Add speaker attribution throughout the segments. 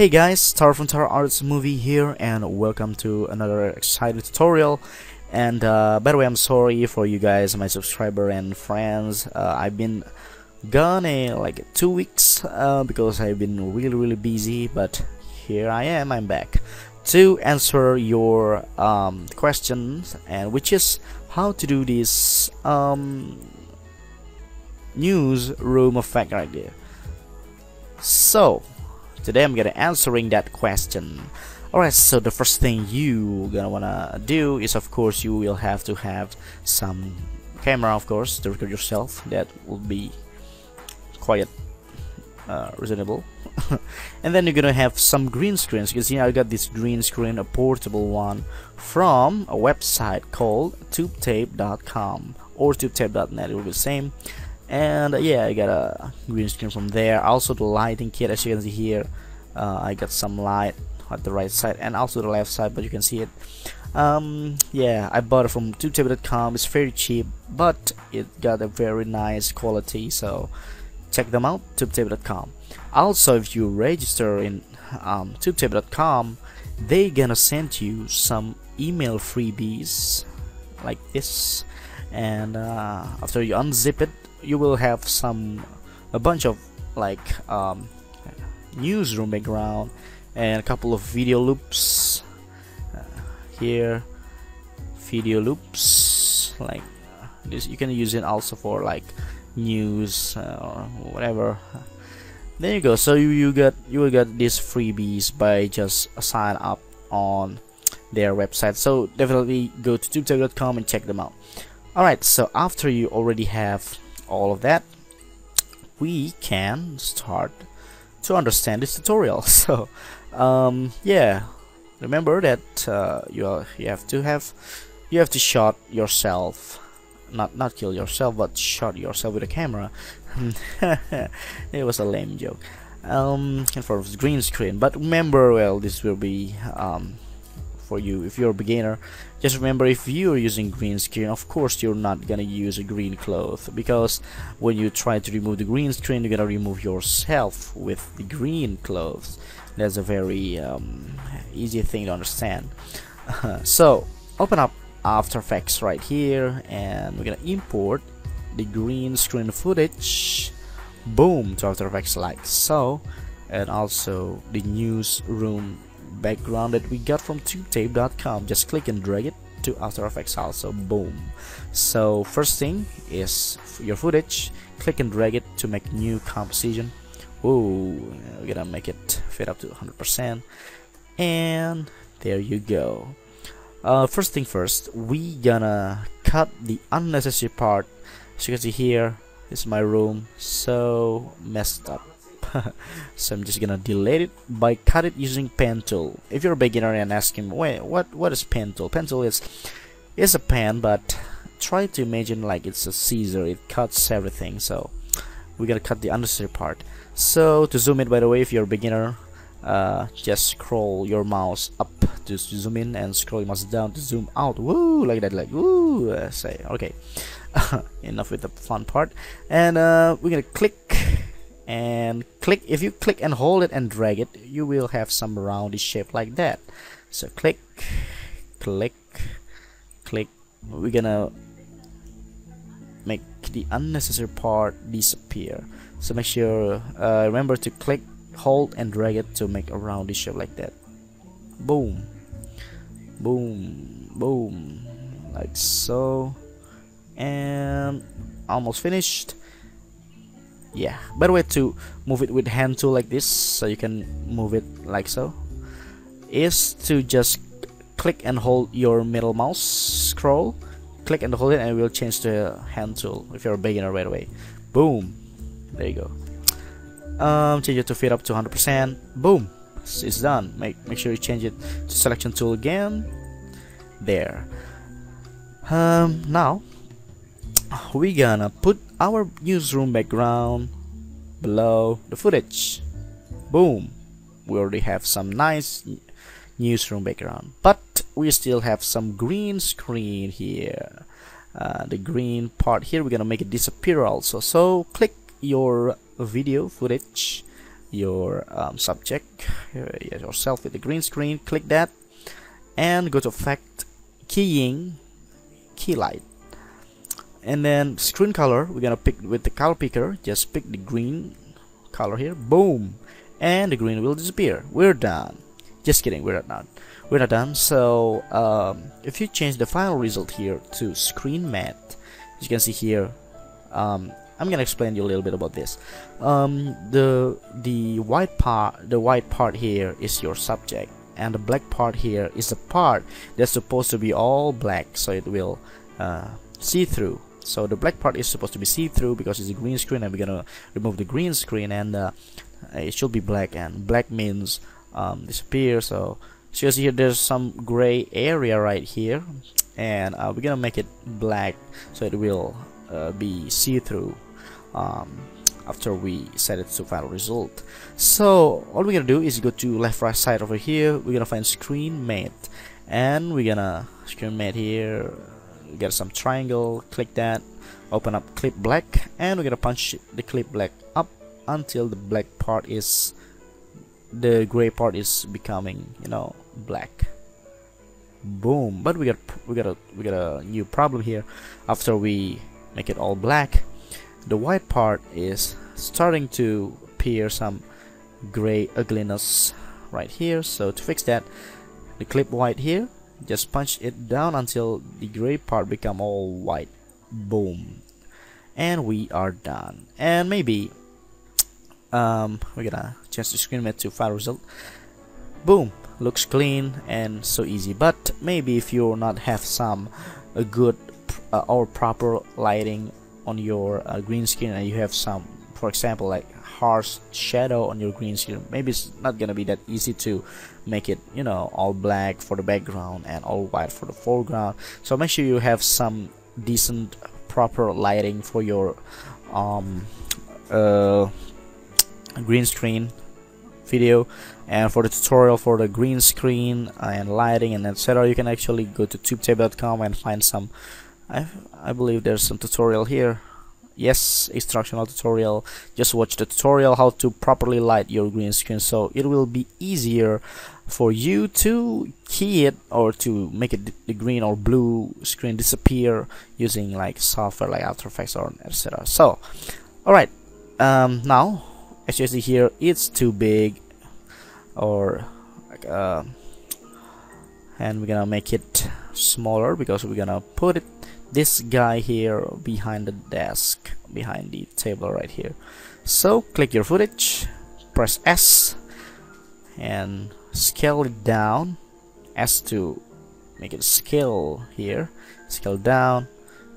Speaker 1: Hey guys, Taro from Tara Arts Movie here and welcome to another exciting tutorial. And uh, by the way I'm sorry for you guys my subscriber and friends. Uh, I've been gone a, like two weeks uh, because I've been really really busy but here I am I'm back to answer your um, questions and which is how to do this um, newsroom effect right there. So today I'm gonna answering that question. Alright so the first thing you gonna wanna do is of course you will have to have some camera of course to record yourself. That will be quite uh, reasonable. And then you're gonna have some green screens you can see I got this green screen a portable one from a website called tubetape.com or tubetape.net it will be the same and uh, yeah I got a green screen from there. Also the lighting kit as you can see here uh, I got some light at the right side and also the left side but you can see it. Um, yeah I bought it from tubetape.com it's very cheap but it got a very nice quality so check them out tubetape.com also if you register in um, tubetape.com they gonna send you some email freebies like this. And uh, after you unzip it you will have some a bunch of like um, newsroom background and a couple of video loops uh, here video loops like this you can use it also for like news uh, or whatever. There you go. So you, you got you will get these freebies by just sign up on their website. So definitely go to tubetape.com and check them out. Alright so after you already have all of that we can start to understand this tutorial. So um, yeah remember that uh, you you have to have you have to shot yourself not not kill yourself but shot yourself with a camera. It was a lame joke um in front of the green screen. But remember well this will be um for you. If you're a beginner just remember if you're using green screen of course you're not gonna use a green cloth. Because when you try to remove the green screen you're gonna remove yourself with the green clothes. That's a very um, easy thing to understand. So open up after effects right here and we're gonna import the green screen footage boom to after effects like so and also the newsroom background that we got from tubetape.com just click and drag it to After Effects also. Boom. So first thing is your footage. Click and drag it to make new composition. Ooh, we're gonna make it fit up to 100% and there you go. Uh, first thing first we gonna cut the unnecessary part. As you can see here this is my room. So messed up so I'm just gonna delete it by cut it using pen tool if you're a beginner and ask him wait what what is pen tool pen tool is is a pen but try to imagine like it's a scissor. It cuts everything so we gotta cut the unnecessary part. So to zoom in by the way if you're a beginner uh, just scroll your mouse up to zoom in and scroll your mouse down to zoom out. Woo like that like woo uh, say okay. Enough with the fun part. And uh, we're gonna click and click if you click and hold it and drag it you will have some roundy shape like that. So click click click. We're gonna make the unnecessary part disappear. So make sure uh, remember to click hold and drag it to make a roundy shape like that. Boom. Boom. Boom. Like so. And almost finished yeah by the way to move it with hand tool like this so you can move it like so is to just click and hold your middle mouse scroll click and hold it and it will change to hand tool if you're a beginner right away. Boom. There you go. Um, change it to fit up to 100% boom. It's done. Make make sure you change it to selection tool again. There. Um, now we gonna put our newsroom background below the footage. Boom. We already have some nice newsroom background but we still have some green screen here. Uh, the green part here we're gonna make it disappear also. So click your video footage your um, subject yourself with the green screen click that and go to effect keying key light and then screen color we're gonna pick with the color picker. Just pick the green color here. Boom. And the green will disappear. We're done. Just kidding we're not. Done we're not done. So um, if you change the final result here to screen matte as you can see here um, I'm gonna explain you a little bit about this. Um, the the white part the white part here is your subject and the black part here is the part that's supposed to be all black so it will uh, see through so the black part is supposed to be see-through because it's a green screen and we're gonna remove the green screen and uh, it should be black and black means um, disappear. So so you see here there's some gray area right here and uh, we're gonna make it black so it will uh, be see-through um, after we set it to final result. So all we're gonna do is go to left right side over here. We're gonna find screen matte and we're gonna screen matte here get some triangle click that open up clip black and we're gonna punch the clip black up until the black part is the gray part is becoming you know black. Boom. But we got we got a we got a new problem here. After we make it all black the white part is starting to appear some gray ugliness right here. So to fix that the clip white here just punch it down until the gray part become all white. Boom. And we are done. And maybe um, we're gonna change the screen matte to final result. Boom. Looks clean and so easy. But maybe if you not have some a good uh, or proper lighting on your uh, green screen and you have some for example like harsh shadow on your greens here maybe it's not gonna be that easy to make it you know all black for the background and all white for the foreground. So make sure you have some decent proper lighting for your um, uh, green screen video. And for the tutorial for the green screen and lighting and etc you can actually go to tubetape.com and find some I, I believe there's some tutorial here yes instructional tutorial. Just watch the tutorial how to properly light your green screen. So it will be easier for you to key it or to make it the green or blue screen disappear using like software like After Effects or etc so alright um, now as you see here it's too big or uh, and we're gonna make it smaller because we're gonna put it this guy here behind the desk behind the table right here. So click your footage press S and scale it down. S to make it scale here. Scale down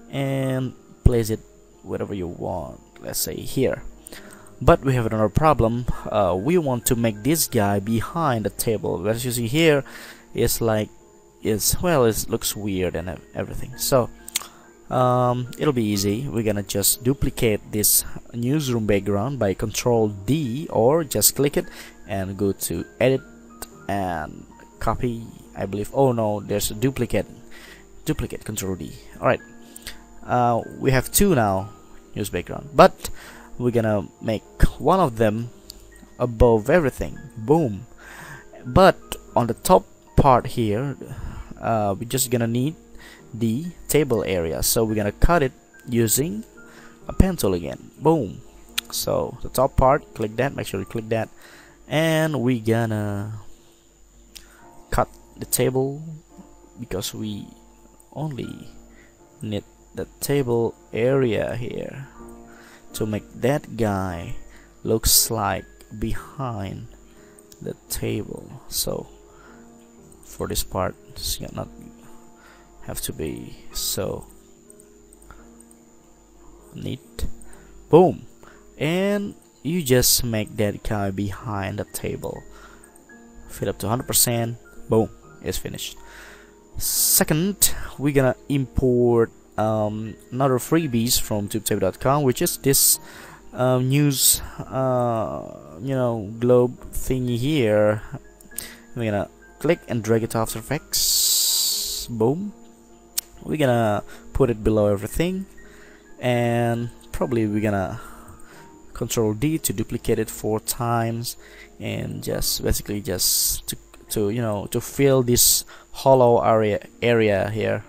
Speaker 1: and place it wherever you want let's say here. But we have another problem. Uh, we want to make this guy behind the table. As you see here it's like it's well it looks weird and everything. So um, it'll be easy. We're gonna just duplicate this newsroom background by control D or just click it and go to edit and copy I believe. Oh no there's a duplicate. Duplicate control D. Alright uh, we have two now news background. But we're gonna make one of them above everything. Boom. But on the top part here uh, we're just gonna need the table area. So we're gonna cut it using a pencil again. Boom. So the top part click that make sure you click that. And we gonna cut the table because we only need the table area here to make that guy looks like behind the table. So for this part it's not have to be so neat. Boom. And you just make that guy behind the table. Fill up to 100% boom. It's finished. Second we're gonna import um, another freebies from tubetape.com which is this uh, news uh, you know globe thingy here. We're gonna click and drag it to After Effects. Boom we're gonna put it below everything and probably we're gonna control D to duplicate it four times and just basically just to, to you know to fill this hollow area area here.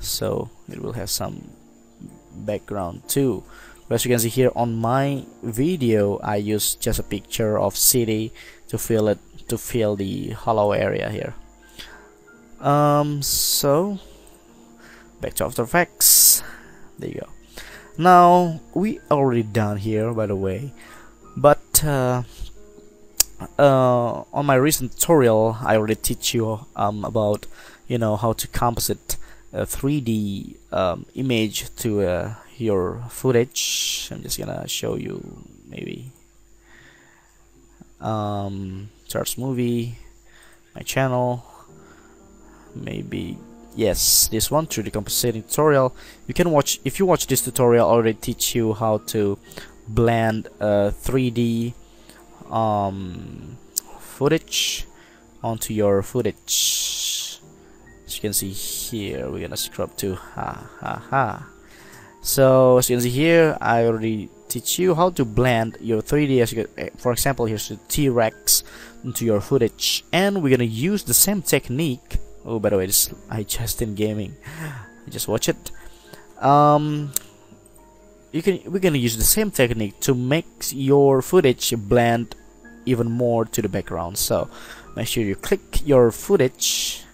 Speaker 1: So it will have some background too. But as you can see here on my video I use just a picture of city to fill it to fill the hollow area here. Um so back to After Effects. There you go. Now we already done here by the way. But uh, uh, on my recent tutorial I already teach you um, about you know how to composite a 3D um, image to uh, your footage. I'm just gonna show you maybe. Um, search movie my channel maybe yes this one 3D compositing tutorial. You can watch if you watch this tutorial already teach you how to blend uh, 3D um, footage onto your footage. As you can see here we're gonna scrub to ha ha ha. So as you can see here I already teach you how to blend your 3D as you can, eh, for example here's the T-Rex into your footage. And we're gonna use the same technique oh by the way this I just in gaming. I just watch it. Um you can we're gonna use the same technique to make your footage blend even more to the background. So make sure you click your footage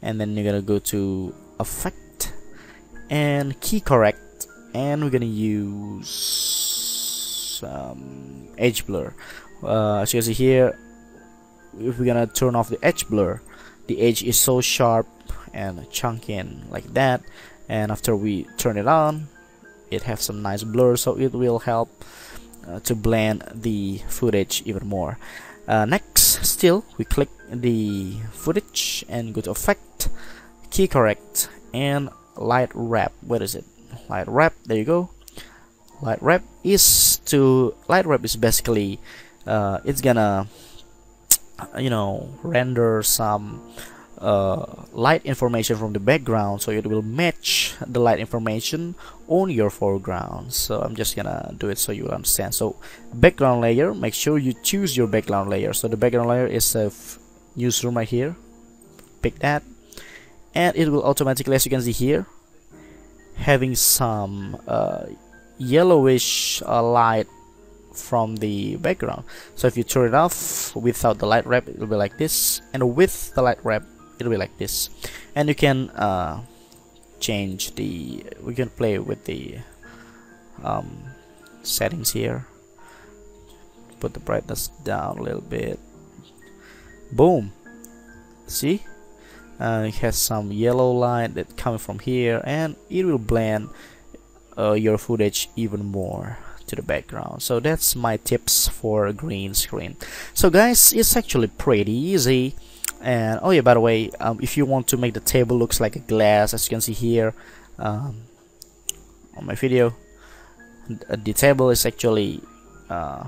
Speaker 1: and then you're gonna go to effect and key correct and we're gonna use um, edge blur. Uh, as you can see here if we're gonna turn off the edge blur the edge is so sharp and chunky and like that. And after we turn it on it has some nice blur so it will help uh, to blend the footage even more. Uh, next still we click the footage and go to effect key correct and light wrap. What is it? Light wrap there you go. Light wrap is to light wrap is basically uh, it's gonna you know render some uh, light information from the background so it will match the light information on your foreground. So I'm just gonna do it so you understand. So background layer make sure you choose your background layer. So the background layer is a newsroom right here. Pick that. And it will automatically as you can see here having some uh, yellowish uh, light from the background. So if you turn it off without the light wrap it will be like this and with the light wrap it'll be like this. And you can uh, change the we can play with the um, settings here. Put the brightness down a little bit. Boom. See? Uh, it has some yellow line that coming from here and it will blend uh, your footage even more to the background. So that's my tips for green screen. So guys it's actually pretty easy. And oh yeah by the way um, if you want to make the table looks like a glass as you can see here um, on my video the table is actually uh,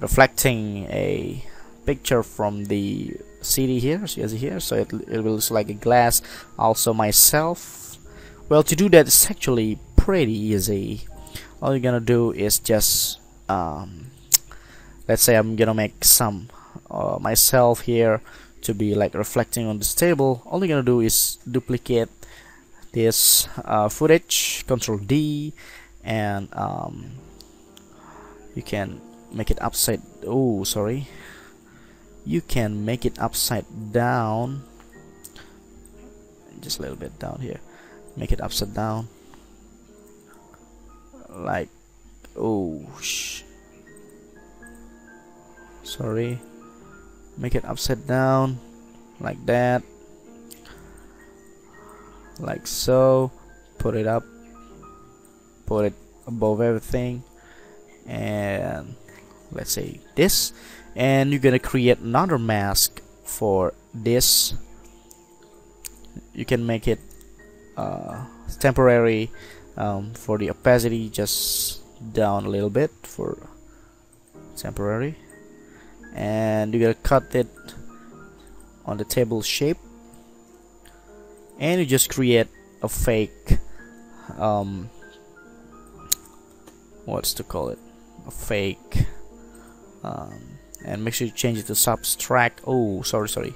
Speaker 1: reflecting a picture from the city here can see here. So it, it looks like a glass. Also myself. Well to do that it's actually pretty easy all you're gonna do is just um, let's say I'm gonna make some uh, myself here to be like reflecting on this table. All you're gonna do is duplicate this uh, footage control D and um, you can make it upside oh sorry. You can make it upside down just a little bit down here. Make it upside down like oh sh sorry. Make it upside down like that. Like so. Put it up. Put it above everything. And let's say this. And you're gonna create another mask for this. You can make it uh, temporary um, for the opacity just down a little bit for temporary. And you're gonna cut it on the table shape. And you just create a fake um, what's to call it? A fake um, and make sure you change it to subtract oh sorry sorry.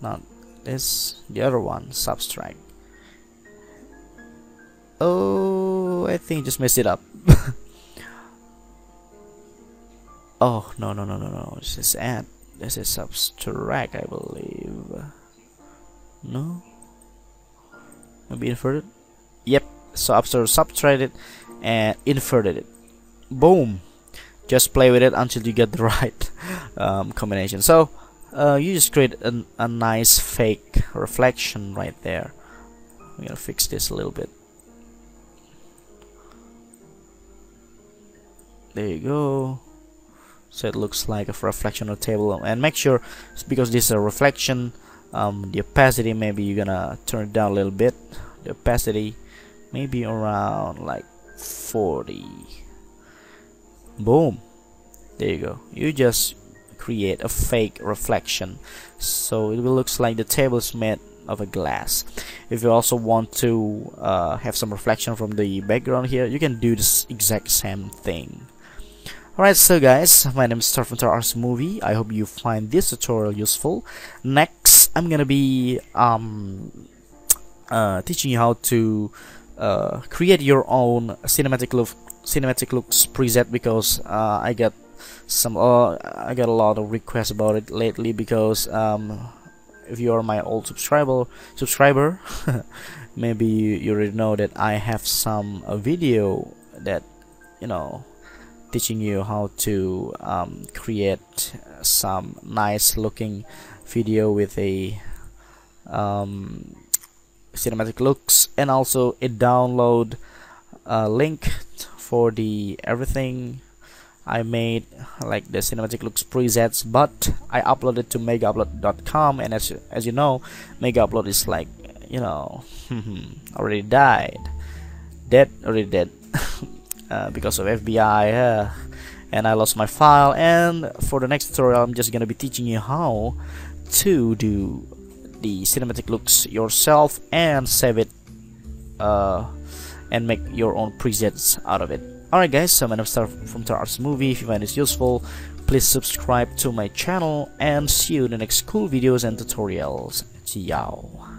Speaker 1: Not this the other one subtract oh I think just messed it up. Oh no no no no no. This is add this is subtract I believe. No? Maybe inverted? Yep. So after subtracted and inverted it. Boom. Just play with it until you get the right um, combination. So uh, you just create an, a nice fake reflection right there. I'm gonna fix this a little bit there you go. So it looks like a reflection of the table. And make sure because this is a reflection um, the opacity maybe you're gonna turn it down a little bit. The opacity maybe around like 40 boom. There you go. You just create a fake reflection. So it looks like the table is made of a glass. If you also want to uh, have some reflection from the background here you can do this exact same thing Alright, so guys, my name is Starfinter Arts Movie. I hope you find this tutorial useful. Next, I'm gonna be um, uh, teaching you how to uh, create your own cinematic look cinematic looks preset because uh, I got some uh, I got a lot of requests about it lately because um, if you are my old subscriber subscriber maybe you, already know that I have some a video that you know teaching you how to um, create some nice looking video with a um, cinematic looks and also a download uh, link for the everything I made like the cinematic looks presets but I uploaded to megaupload.com and as, as you know megaupload is like you know already died. Dead already dead uh, because of FBI uh, and I lost my file. And for the next tutorial I'm just gonna be teaching you how to do the cinematic looks yourself and save it uh, and make your own presets out of it. Alright guys so my is Star from Tara Arts Movie. If you find this useful please subscribe to my channel and see you in the next cool videos and tutorials. Ciao